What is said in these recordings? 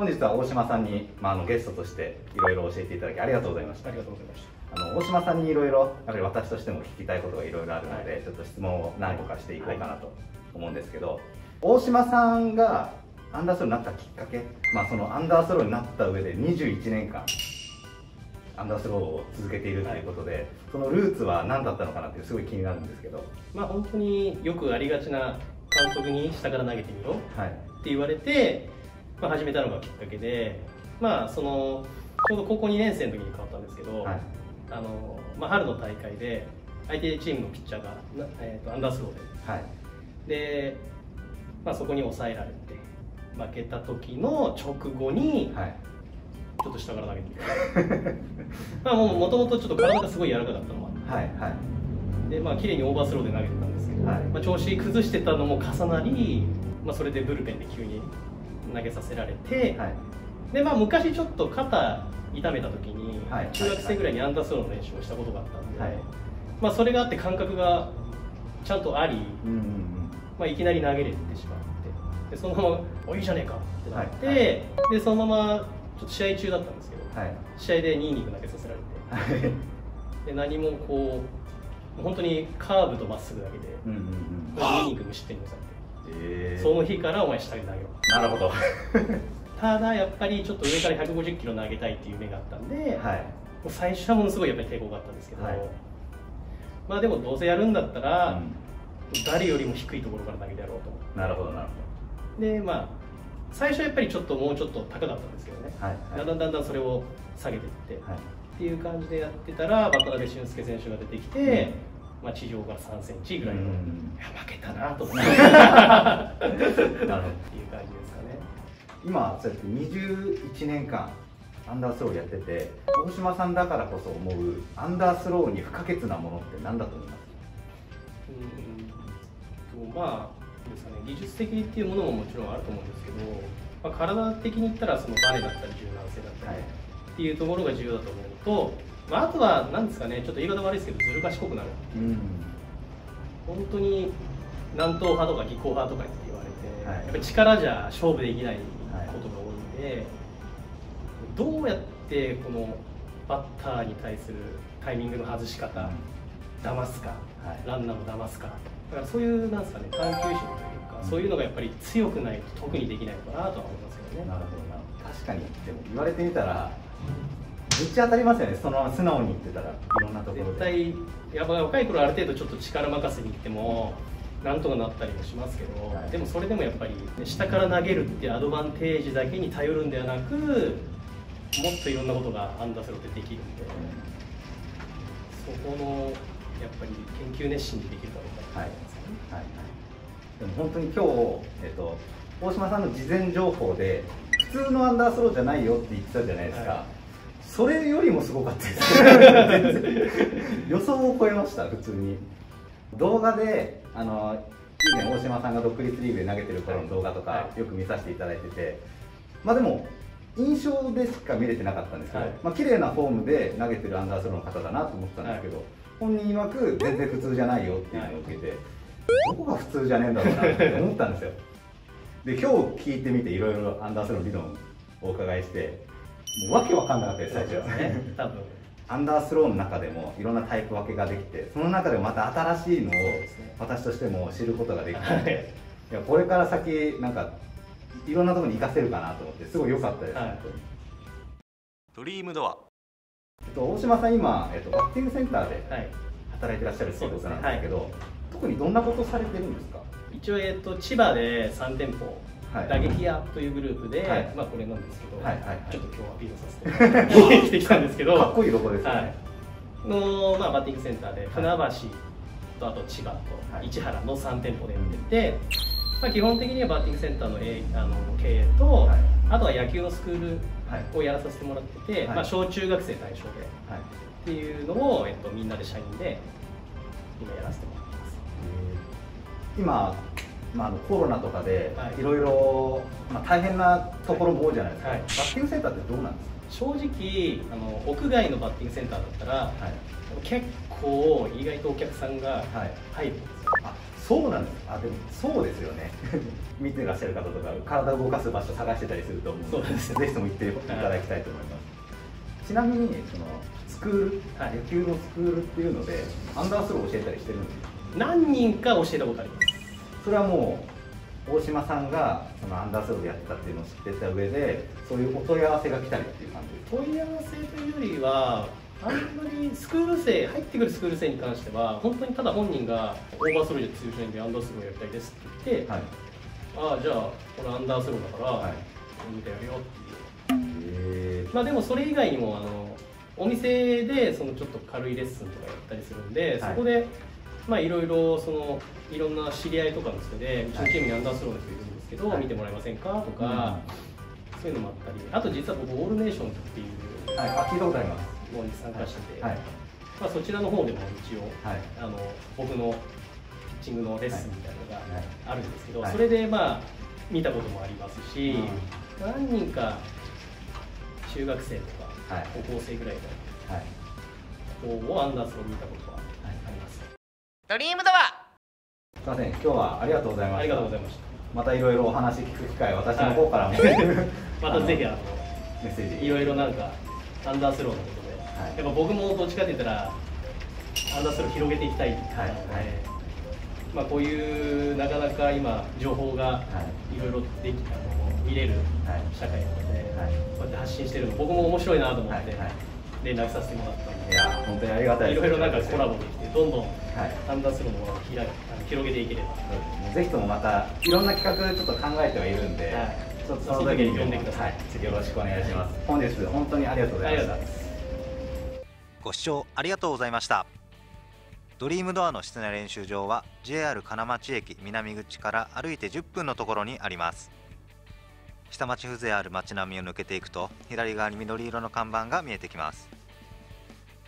本日は大島さんに、まあ、あのゲストとしていろいろ教えていただきありがとうございました。ありがとうございました。あの大島さんにいろいろやっぱり私としても聞きたいことがいろいろあるので、はい、ちょっと質問を何個かしていこうかなと思うんですけど、はい、大島さんがアンダースローになったきっかけ、まあ、そのアンダースローになった上で21年間アンダースローを続けているということで、はい、そのルーツは何だったのかなってすごい気になるんですけど。まあ本当によくありがちな監督に下から投げてみろ、はい、って言われて、まあ、始めたのがきっかけでまあそのちょうど高校2年生の時に変わったんですけど、はい。あのまあ、春の大会で相手チームのピッチャーが、えーと、アンダースローで、はい、で、まあ、そこに抑えられて負けた時の直後に、はい、ちょっと下から投げてみた。まあもともとちょっと体がすごい柔らかかったのもあって、はいはい、でまあ綺麗にオーバースローで投げてたんですけど、はい、まあ、調子崩してたのも重なり、まあ、それでブルペンで急に投げさせられて、はい、でまあ昔ちょっと肩痛めた時に、はい、中学生ぐらいにアンダースローの練習をしたことがあったんで、はい、まあ、それがあって感覚がちゃんとあり、うんうんうん。まあ、いきなり投げれてしまってでそのまま「おいいじゃねえか」ってなって、はい。はい、でそのままちょっと試合中だったんですけど、はい、試合で2イニング投げさせられて、で何もこう本当にカーブとまっすぐだけで、うんうんうん、2イニング無失点にされて、えー、その日からお前下に投げろなるほど。ただやっぱりちょっと上から150キロ投げたいっていう夢があったんで、はい、最初はものすごいやっぱり抵抗があったんですけど、はい、まあでもどうせやるんだったら、うん、誰よりも低いところから投げてやろうとなるほどなるほど。でまあ最初はやっぱりちょっともうちょっと高かったんですけどね、はいはい、だんだんだんだんそれを下げていって、はい、っていう感じでやってたら渡辺俊介選手が出てきて、うんまあ、地上から3センチぐらいの、うん、いや負けたなと。思っていう感じですかね。今そうやって21年間アンダースローやってて大島さんだからこそ思うアンダースローに不可欠なものって何だと思います？うんまあですかね。技術的っていうものももちろんあると思うんですけど、まあ、体的に言ったらそのバネだったり柔軟性だったり、っていうところが重要だと思うと、まあ、あとは何ですかねちょっと言い方悪いですけどずる賢くなる、うん、本当に南東派とか技巧派とかって言われて、はい、やっぱり力じゃ勝負できないことが多いんで、はい、どうやってこのバッターに対するタイミングの外し方、うん、騙すか、はい、ランナーを騙すかだからそういうなんですかね探求心というか、うん、そういうのがやっぱり強くないと特にできないのかなとは思いますけどね。なるほどな。確かに。でも言われてみたらめっちゃ当たりますよね。そのまま素直に言ってたら。いろんなところで。絶対やっぱ若い頃ある程度ちょっと力任せにいってもなんとかなったりもしますけど、はい、でもそれでもやっぱり下から投げるってアドバンテージだけに頼るんではなくもっといろんなことがアンダースローでできるんで、そこのやっぱり研究熱心にできるかどうかってですかね、はい。はい。でも本当に今日、えっと、大島さんの事前情報で普通のアンダースローじゃないよって言ってたじゃないですか、はい。それよりもすごかったです。予想を超えました普通に。動画であの以前大島さんが独立リーグで投げてる頃の動画とかよく見させていただいてて。まあでも印象でしか見れてなかったんですけど、はい、まあ綺麗なフォームで投げてるアンダースローの方だなと思ってたんですけど、はい、本人曰く全然普通じゃないよっていうのを受けて、どこが普通じゃねえんだろうなって思ったんですよで今日聞いてみていろいろアンダースローの理論をお伺いしてもうわけわかんなかったです最初はね。多分。アンダースローの中でもいろんなタイプ分けができてその中でもまた新しいのを私としても知ることができて、ね、いやこれから先なんかいろんなところに生かせるかなと思ってすごい良かったです、はい、ドリームドア、えっと、大島さん今、えっと、バッティングセンターで働いてらっしゃるっていうことなんですけど、ね。はい、特にどんなことされてるんですか？一応、えっと、千葉で3店舗打撃屋というグループで、はい、まあこれなんですけど、はいはいはい、ちょっと今日はアピールさせて 来てきたんですけどかっこいいロゴですね、はい、の、まあ、バッティングセンターで船橋とあと千葉と市原の3店舗でやってて、まあ、基本的にはバッティングセンターのあの経営と、はい、あとは野球のスクールをやらさせてもらってて、はい、まあ、小中学生対象で、はい、っていうのを、えっと、みんなで社員で今やらせてもらってます。今まあ、あのコロナとかでい。ろいろ大変なところも多いじゃないですか、はい、バッティングセンターってどうなんですか？正直あの屋外のバッティングセンターだったら、はい、結構意外とお客さんが入るんですよ、はい、あそうなんですあでもそうですよね。見てらっしゃる方とか体を動かす場所探してたりすると思うのでぜひとも行っていただきたいと思います、ちなみにそのスクール、はい、野球のスクールっていうのでアンダースロー教えたりしてるんですか？何人か教えたことありますそれはもう大島さんがそのアンダースローでやってたっていうのを知ってた上でそういうお問い合わせが来たりっていう感じ問い合わせというよりはあんまりスクール生入ってくるスクール生に関しては本当にただ本人がオーバースローで強いんでアンダースローやりたいですって言って、はい、ああじゃあこれアンダースローだから、はい、見てやるよっていう。まあでもそれ以外にもあのお店でそのちょっと軽いレッスンとかやったりするんで、はい、そこでまあいろいろそのいろんな知り合いとかの人でうちのチームにアンダースローの人いるんですけど、見てもらえませんか？とか、そういうのもあったり。あと実は僕オールネーションっていうはい。聞いたことあります。方に参加してて、はい、まあ、そちらの方でも一応、はい、あの僕のピッチングのレッスンみたいなのがあるんですけど、それでまあ見たこともありますし、何人か中学生とか高校生ぐらいの子をアンダースを見たこと。ドリームドア。すみません今日はありがとうございました。ありがとうございました。またいろいろお話聞く機会私の方からも、はい、またぜひあのメッセージ。いろいろなんかアンダースローのことやっぱ僕もどっちかって言ったらアンダースロー広げていきたいっていうので、はいはい、まあ、こういうなかなか今情報がい。ろいろできあの見れる社会なので、はい、こうやって発信してるの僕も面白いなと思って。連絡させてもらったんで、いや本当にありがたいいろいろなんかコラボできて、どんどんアンダースローのものを広げていければ、ぜひともまたいろんな企画ちょっと考えてはいるんで、はい、ちょっとその時に呼んでください、はい、よろしくお願いします。本日本当にありがとうございました。ご視聴ありがとうございました。ドリームドアの室内練習場は JR 金町駅南口から歩いて10分のところにあります下町風情ある街並みを抜けていくと左側に緑色の看板が見えてきます。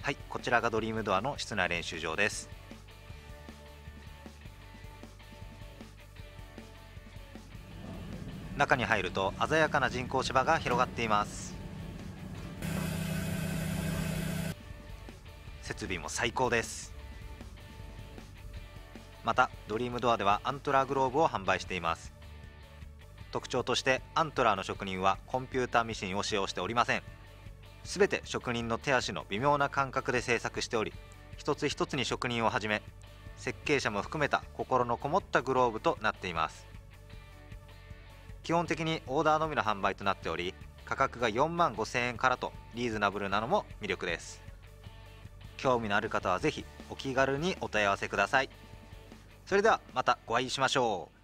はいこちらがドリームドアの室内練習場です。中に入ると鮮やかな人工芝が広がっています。設備も最高です。またドリームドアではアントラーグローブを販売しています。特徴としてアントラーの職人はコンピューターミシンを使用しておりません。すべて職人の手足の微妙な感覚で製作しており一つ一つに職人をはじめ設計者も含めた心のこもったグローブとなっています。基本的にオーダーのみの販売となっており価格が4万5000円からとリーズナブルなのも魅力です。興味のある方はぜひお気軽にお問い合わせください。それではまたお会いしましょう。